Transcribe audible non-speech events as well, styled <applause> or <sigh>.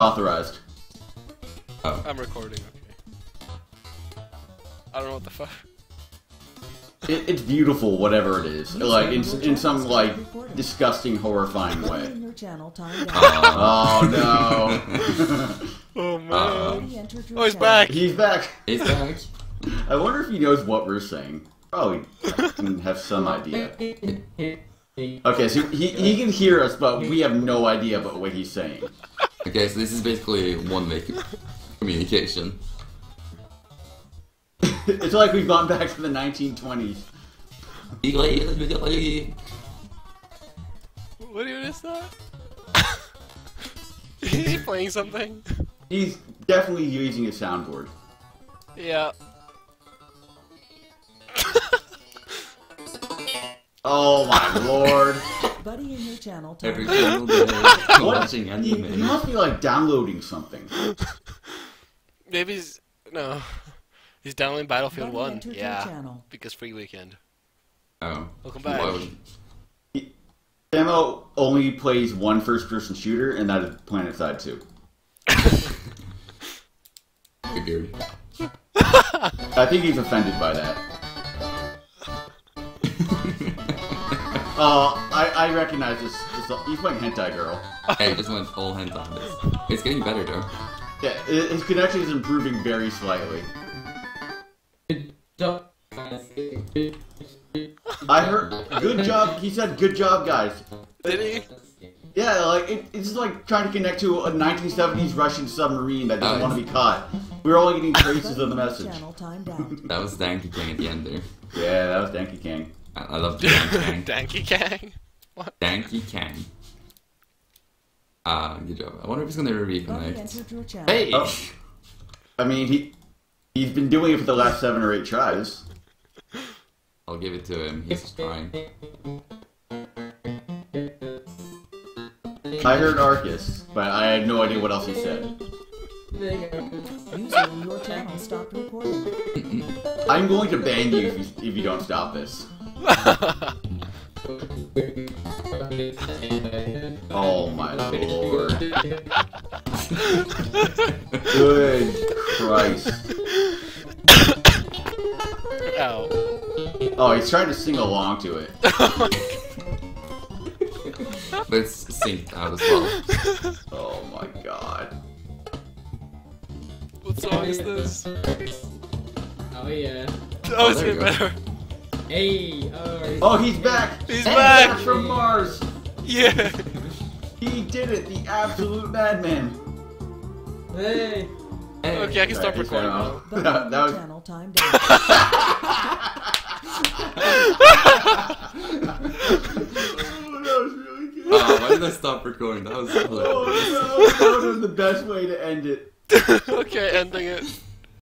Authorized. Oh. I'm recording. Okay. I don't know what the fuck. It, it's beautiful, whatever it is. Like in in some like disgusting, horrifying way. in your channel timed out. Oh no. <laughs> Oh man. Uh-huh. Buddy Oh, he's back. He's back. He's back. <laughs> I wonder if he knows what we're saying. Probably <laughs> can have some idea. Okay, so he, he can hear us, but we have no idea about what he's saying. Okay, so this is basically one-way communication. <laughs> it's like we've gone back to the 1920s. What even is that? is he playing something? He's definitely using a soundboard. Yeah. Oh my <laughs> lord. Buddy in your channel timed Every single day, <laughs> What? watching He, anime. he must be like downloading something. <laughs> Maybe he's no. He's downloading Battlefield Buddy One. Yeah. channel. Because free weekend. Oh. Welcome Why back. would- Spammo only plays one first person shooter, and that is PlanetSide 2. <laughs> Figured. I think he's offended by that. Oh, I, I recognize this, this. Uh, he's playing Hentai Girl. Hey, just went all hands on this. It's getting better though. Yeah, his connection is improving very slightly. I heard. Good job. He said, "Good job, guys." Did he? Yeah, like it, it's like trying to connect to a 1970s Russian submarine that doesn't Oh, want to be caught. We're only getting traces of the message. channel timed out. That was Danky King at the end there. Yeah, that was Danky King. I, I love the Danky <laughs> King. Danky Kang. Danky King. Ah, good job. I wonder if he's gonna Buddy reconnect. entered. Hey! Oh. I mean, he he's been doing it for the last seven or eight tries. I'll give it to him. He's trying. I heard Arcus, but I had no idea what else he said. User your channel stopped recording. <laughs> I'm going to ban you if you, if you don't stop this. <laughs> Oh my lord. <laughs> Good Christ. Ow. Oh, he's trying to sing along to it. <laughs> But it's synced out as well. Oh my god. What song is this? Oh yeah. Oh, it's oh, getting better. Hey, alright. Oh, he's back! He's And back! from Mars! Yeah. He did it, the absolute madman. Hey. Hey. Okay, I can stop recording now. that, <laughs> that was channel timed out. Oh, that was <laughs> really <laughs> good. Oh, why did I stop recording? That was hilarious. Oh no, that was the best way to end it. okay, ending it.